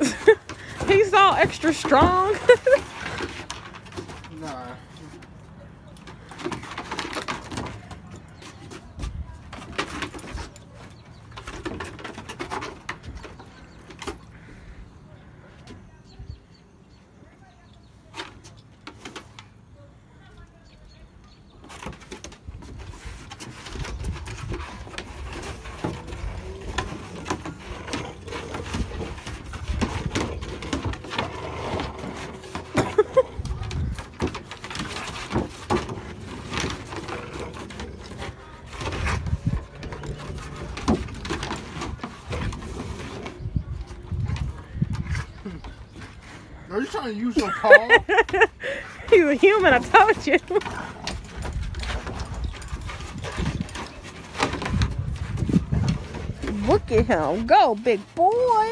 He's all extra strong. Nah. Are you trying to use your paw? He's a human, I told you. Look at him. Go, big boy.